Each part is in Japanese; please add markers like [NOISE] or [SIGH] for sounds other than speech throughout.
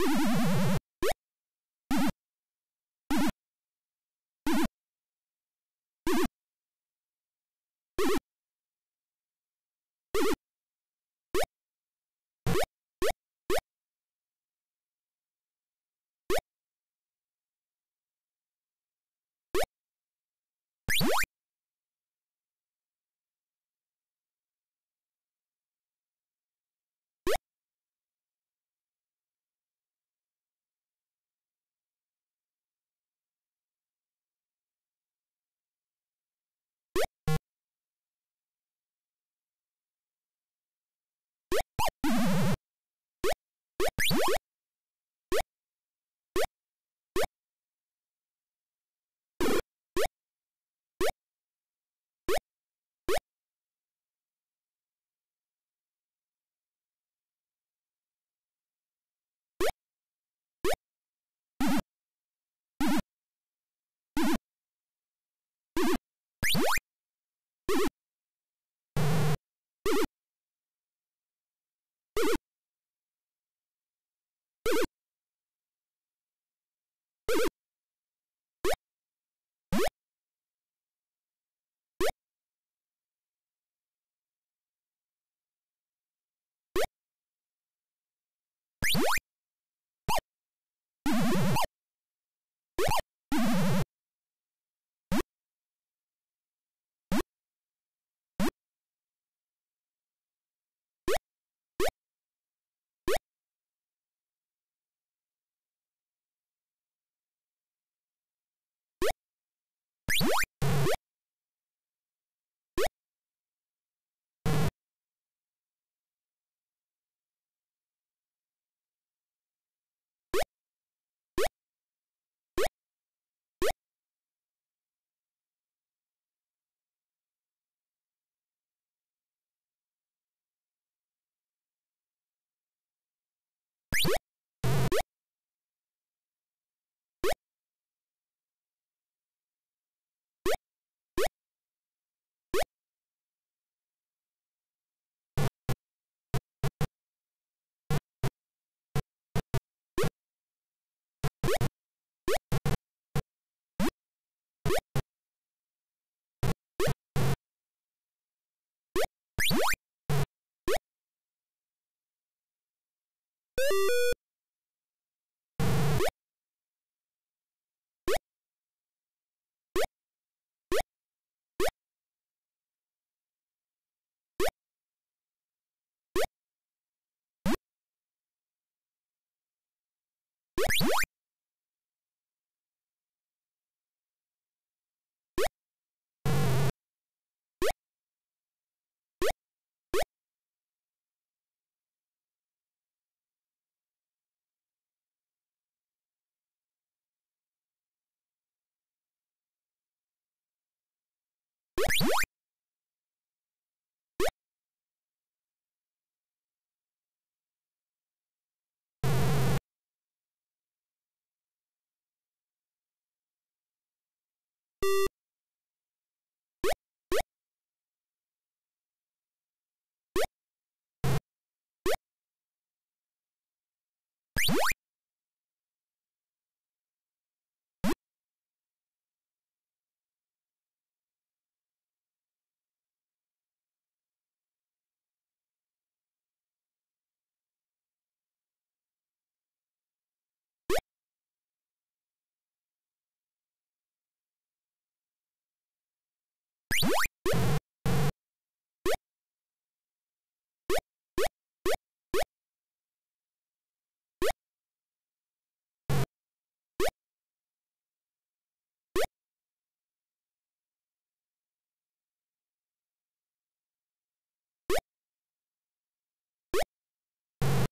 you [LAUGHS] you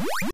What?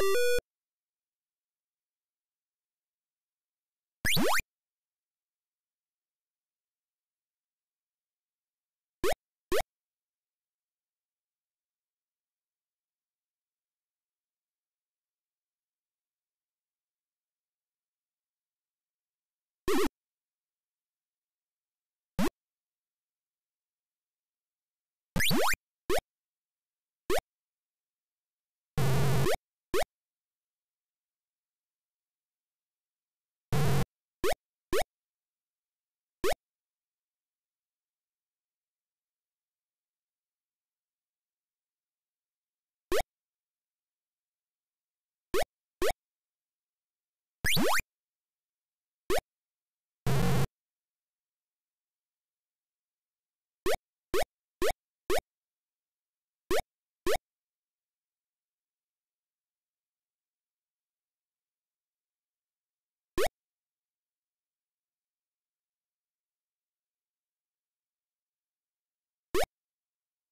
you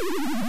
you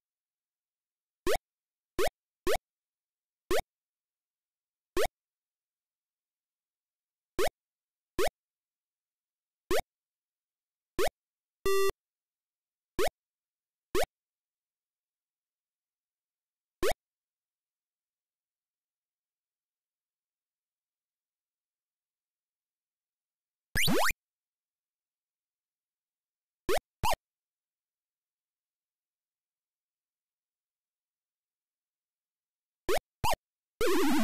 you